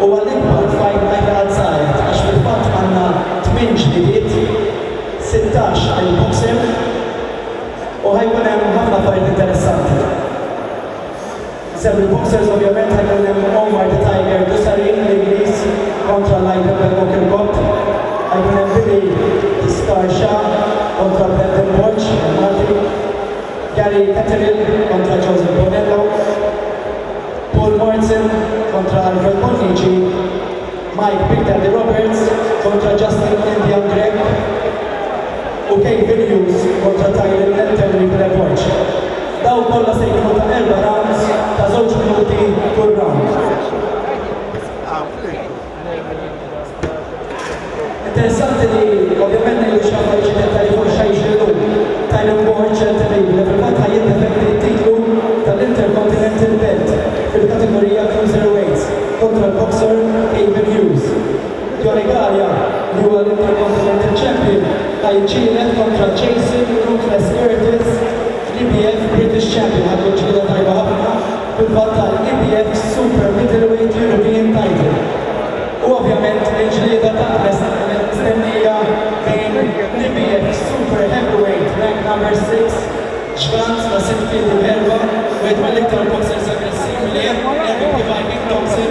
Huwa l-ikbar tfajt Michael Azzard għax fil-fatt għandna tmien ġlidiet, sittax il-boxing u ħa jkun hemm ħafna affarijiet interessanti. Sehem il-boxers ovvjament ħa jkun hemm Omar the Tiger Dusari l-Ingliż kontra Light Pepper Walker Cobb, ħa jkun hemm Billy the Scar Shah kontra Brendan Borg il-Malti, Gary Catterall kontra Joseph Bonello, Paul Morrison kontra Alfred Bonnici, Mike Big Daddy Roberts kontra Justin Indian Grech u Kevin Hughes kontra Tyrell Anthony Blair Borg. Dawn kollha se jkunu ta' erba' rounds ta' żewġ minuti kull round. Interessanti li ovvjament ngħidu xi ħaġa inċidentali fuq x'għajx illum. Tyler Moore ċerti ngħidu li fil-fatt ħa jiddefendi t-titlu tal-Intercontinental Belt fil-kategorija Cruiserweights kontra l-boxer David Hughes. Johnny Garja, li huwa l-Intercontinental Champion, ħa jiġġieled kontra Jason Ruthless Curtis, l-IBF British Champion. Ħa tkun ġlieda tajba ħafna. bil-battal IBF Super Middleweight European Title u ovvjament il-ġlieda tal-lest mistennija bejn l-IBF Super Heavyweight Rank Number 6 ġgant ta' sitt piedi b'erbgħa wied mill-iktar boxers aggressivi li hemm, Eric The Viking Thompson.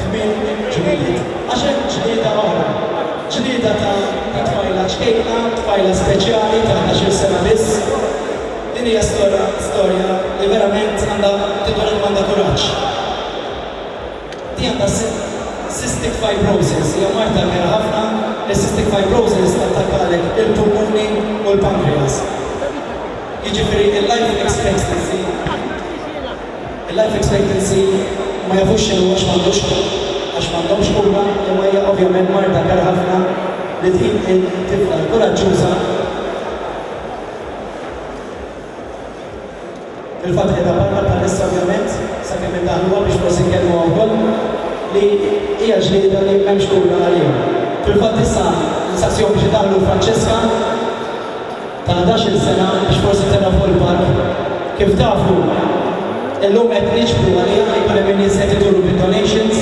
Tmien ġlidiet. Għax hemm ġlieda oħra. Ġlieda ta' ta' tfajla ċkejkna, tfajla speċjali ta' ħdax-il sena biss. Din hija stora storja li verament għandha tieħu l-ilm għandha kuraġġ. Di għandha si cystic fibrosis. Hija marda kera ħafna. Is-cystic fibrosis tattakkalek il-pulmuni u l-pancreas. Jiġifieri l-life expectancy. Il-life expectancy ma jafux x'inhu għax m'għandux kura, għax m'għandhomx kura, imma hija ovvjament marda kera ħafna li din it-tifla l-kuraġġuża fil-fatt qiegħda barra bħalissa ovvjament sakemm indaħluha biex forsi nkellmuha wkoll li hija ġlieda li m'hemmx kura għalihom. Fil-fatt issa l-istazzjon biex idaħħlu Francesca ta' ħdax-il sena biex forsi tela' fuq il-palk. Kif tafu, illum qed niġbdu għaliha jkun hemm in-nies qed iduru bid-donations.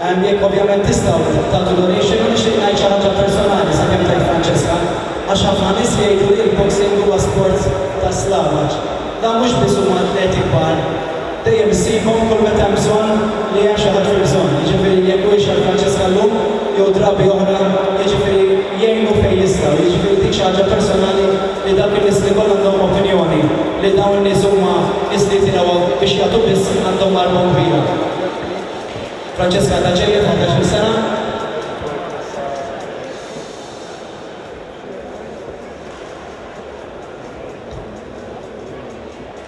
Jekk ovvjament tistgħu tagħtu donation u nixtieq ngħid xi ħaġa personali sakemm tgħid Francesca, għax ħafna nies jgħidu li l-boxing huwa sport ta' slavaġ. Dan mhux biss huma atleti kbar, Dejjem issibu kull meta hemm bżonn li hemm xi ħadd fil-bżonn, jiġifieri jekk mhuwiex għal Franċeska llum jew drabi oħra, jiġifieri jgħinu fejn jistgħu, jiġifieri dik xi ħaġa personali li dawk in-nies li jkollhom dawn opinjoni li dawn in-nies huma nies li jitilgħu hawn biex jagħtu biss għandhom marba kbira. Franċeska għandha ġejja ta' ħdax-il sena.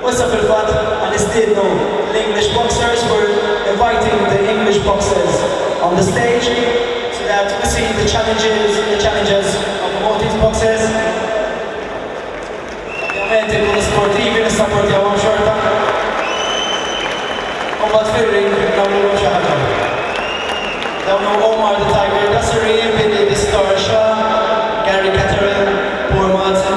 U issa fil-fatt ħa nistiednu l-English Boxers, we are inviting the English Boxers on the stage so that we see the challenges, the challenges of the Maltese Boxers. Ovvjament inkunu sportivi, nissaportjawhom xorta. U mbagħad fir-ring nagħmlulhom xi ħaġa. Dawn hu Omar the Tiger Dassery, Billy the Star Shah, Gary Catterall, Poor Malta.